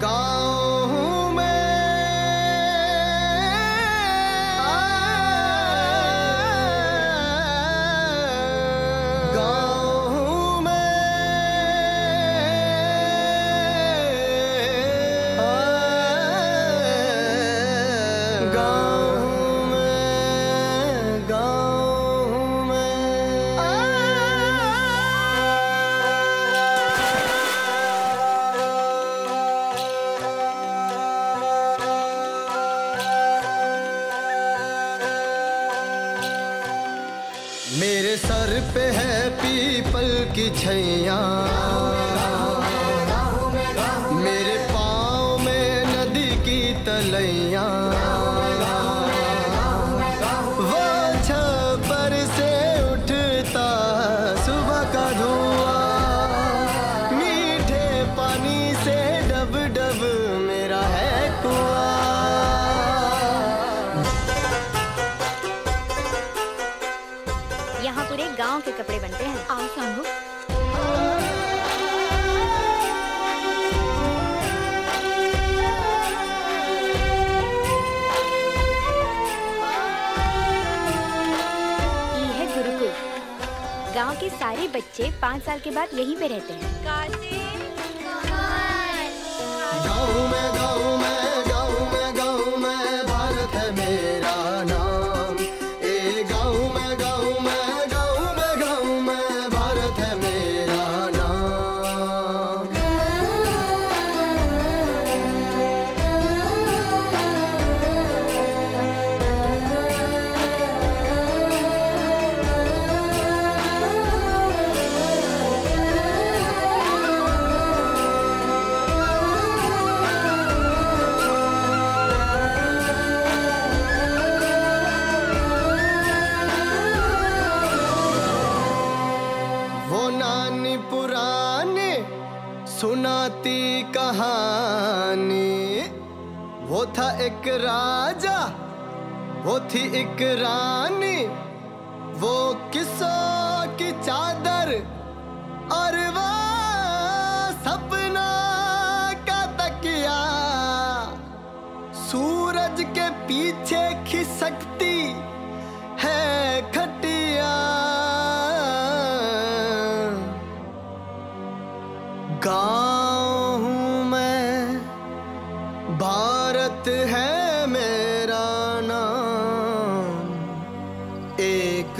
गाँव मेरे सर पे है पीपल की छैया। मेरे पाँव में नदी की तलैया। यहाँ पूरे गाँव के कपड़े बनते हैं। आओ है गुरुकुल। गाँव के सारे बच्चे पाँच साल के बाद यहीं पे रहते हैं। सुनाती कहानी। वो था एक राजा, वो थी एक रानी। वो किस्सों की चादर और वो सपना का तकिया। सूरज के पीछे खिसकती गाँव मैं भारत है मेरा नाम। एक